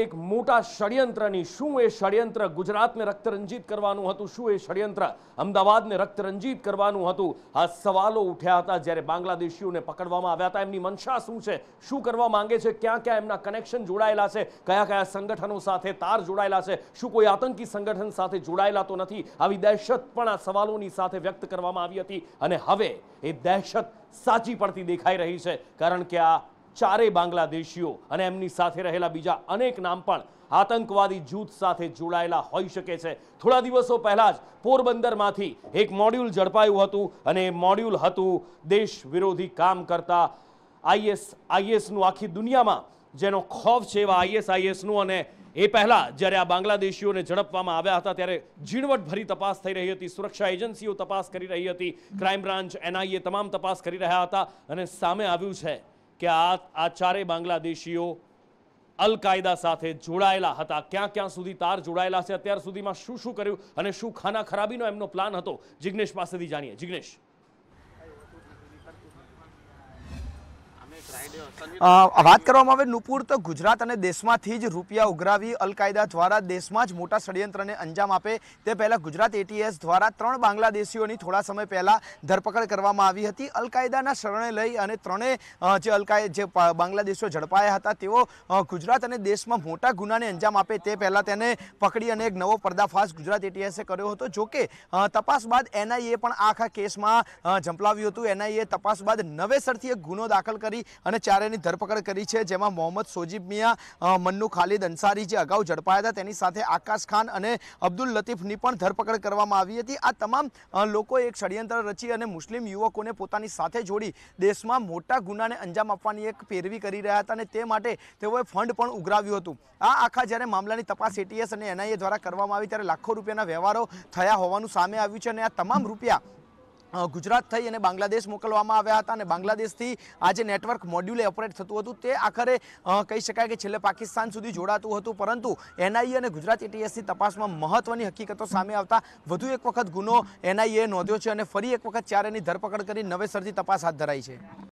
એક મોટા ષડયંત્રની શું એ ષડયંત્ર ગુજરાતને રક્તરંજિત કરવાનું હતું? શું એ ષડયંત્ર અમદાવાદને રક્તરંજિત કરવાનું હતું? આ સવાલો ઉઠ્યા હતા જ્યારે બાંગ્લાદેશીઓને પકડવામાં આવ્યા હતા. એમની મનસા શું છે? શું કરવા માંગે છે? ક્યાં ક્યાં એમના કનેક્શન જોડાયેલા છે? કયા કયા સંગઠનો સાથે તાર જોડાયેલા છે? શું કોઈ આતંકી સંગઠન સાથે જોડાયેલા તો નથી? આવી દહેશત પણ આ સવાલોની સાથે વ્યક્ત કરવામાં આવી હતી અને હવે એ દહેશત સાચી પડતી દેખાઈ રહી છે. કારણ કે આ ચારેય બાંગ્લાદેશીઓ અને એમની સાથે રહેલા બીજા અનેક નામ પણ આતંકવાદી જૂથ સાથે જોડાયેલા હોઈ શકે છે. થોડા દિવસો પહેલાં જ પોરબંદરમાંથી એક મોડ્યુલ ઝડપાયું હતું અને એ મોડ્યુલ હતું દેશ વિરોધી કામ કરતા આઈએસ, આઈએસનું આખી દુનિયામાં જેનો ખોફ છે એવા આઈએસ, આઈએસનું અને એ પહેલાં જ્યારે આ બાંગ્લાદેશીઓને ઝડપવામાં આવ્યા હતા ત્યારે ઝીણવટભરી તપાસ થઈ રહી હતી. સુરક્ષા એજન્સીઓ તપાસ કરી રહી હતી. ક્રાઇમ બ્રાન્ચ, એનઆઈએ તમામ તપાસ કરી રહ્યા હતા અને સામે આવ્યું છે. કે આ આ બાંગ્લાદેશીઓ અલ કાયદા સાથે જોડાયેલા હતા. ક્યાં ક્યાં સુધી તાર જોડાયેલા છે? અત્યાર સુધીમાં શું શું કર્યું? અને શું ખાના ખરાબીનો એમનો પ્લાન હતો? જિગ્નેશ પાસેથી જાણીએ. જિગ્નેશ. વાત કરવામાં આવે, નુપુર તો ગુજરાત અને દેશમાંથી જ રૂપિયા ઉઘરાવી અલકાયદા દ્વારા દેશમાં જ મોટા ષડયંત્રને અંજામ આપે. તે પહેલાં ગુજરાત એટીએસ દ્વારા ત્રણ બાંગ્લાદેશીઓની થોડા સમય પહેલાં ધરપકડ કરવામાં આવી હતી. અલકાયદાના શરણે લઈ અને ત્રણેય જે અલકાય, જે બાંગ્લાદેશીઓ ઝડપાયા હતા, તેઓ ગુજરાત અને દેશમાં મોટા ગુનાને અંજામ આપે. તે પહેલાં તેને પકડી અને એક નવો પર્દાફાશ ગુજરાત એટીએસે કર્યો હતો. જોકે કે તપાસ બાદ એનઆઈએ પણ આખા કેસમાં ઝંપલાવ્યું હતું. એનઆઈએ તપાસ બાદ નવેસરથી એક ગુનો દાખલ કરી અને ચારેની ધરપકડ કરી છે, જેમાં મોહમ્મદ સોજીબ મિયા મન્નુ ખાલિદ અંસારી જે અગાઉ ઝડપાયા હતા, તેની સાથે આકાશ ખાન અને અબ્દુલ લતીફની પણ ધરપકડ કરવામાં આવી હતી. આ તમામ લોકોએ એક ષડયંત્ર રચી અને મુસ્લિમ યુવકોને પોતાની સાથે જોડી દેશમાં મોટા ગુનાને અંજામ આપવાની એક પેરવી કરી રહ્યા હતા અને તે માટે તેઓએ ફંડ પણ ઉઘરાવ્યું હતું. આ આખા જ્યારે મામલાની તપાસ એટીએસ અને એનઆઈએ દ્વારા કરવામાં આવી, ત્યારે લાખો રૂપિયાના વ્યવહારો થયા હોવાનું સામે આવ્યું છે અને આ તમામ રૂપિયા ગુજરાત થઈ અને બાંગ્લાદેશ મોકલવામાં આવ્યા હતા અને બાંગ્લાદેશથી આ જે નેટવર્ક મોડ્યુલે ઓપરેટ થતું હતું તે આખરે કહી શકાય કે છેલ્લે પાકિસ્તાન સુધી જોડાતું હતું. પરંતુ એનઆઈએ અને ગુજરાત એટીએસની તપાસમાં મહત્વની હકીકતો સામે આવતા વધુ એક વખત ગુનો એનઆઈએ નોંધ્યો છે અને ફરી એક વખત ચારેની ધરપકડ કરી નવેસરથી તપાસ હાથ ધરાઈ છે.